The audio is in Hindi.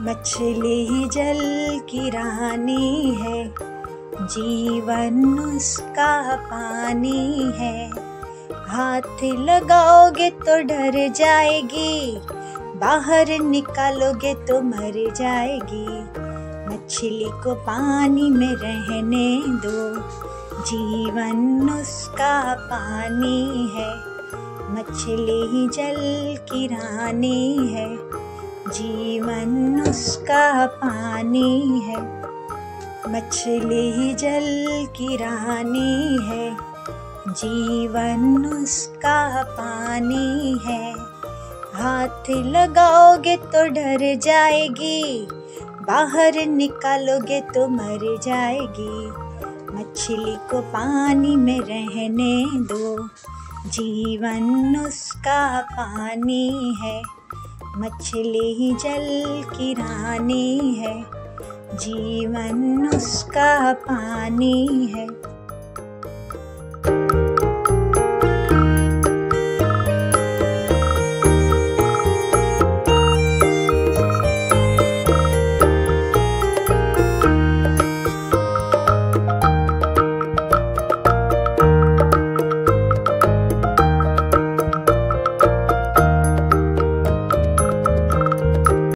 मछली ही जल की रानी है। जीवन उसका पानी है। हाथ लगाओगे तो डर जाएगी। बाहर निकालोगे तो मर जाएगी। मछली को पानी में रहने दो। जीवन उसका पानी है। मछली ही जल की रानी है। जीवन उसका पानी है, मछली जल की रानी है जीवन उसका पानी है। हाथ लगाओगे तो डर जाएगी, बाहर निकालोगे तो मर जाएगी। मछली को पानी में रहने दो जीवन उसका पानी है। मछली ही जल की रानी है जीवन उसका पानी है।